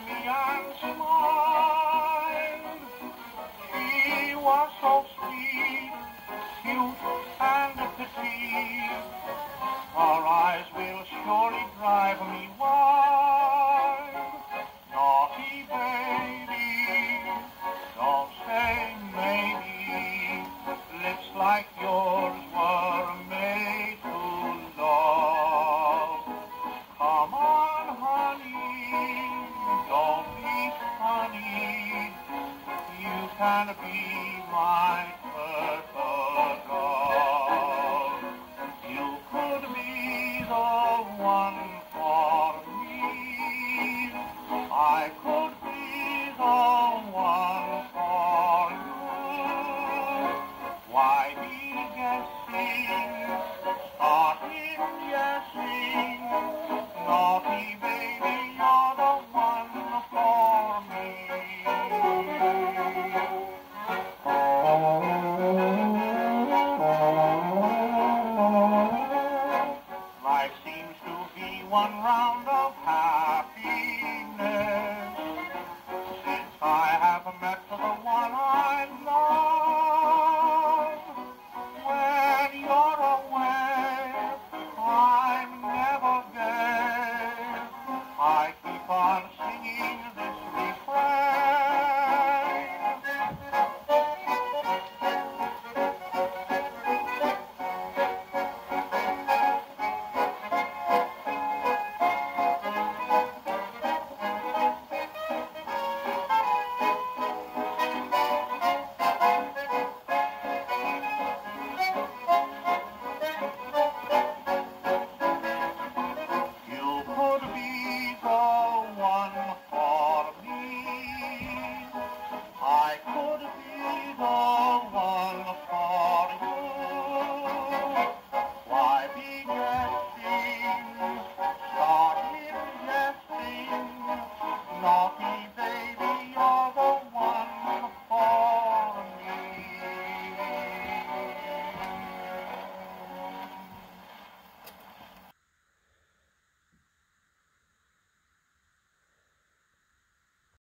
me and smiled. Was so like yours were made to love. Come on, honey, don't be funny. You can be my perfect love. You could be the one for me. I could Why did you sing? Or did you? Naughty baby, you're the one for me. Life seems to be one round of happiness.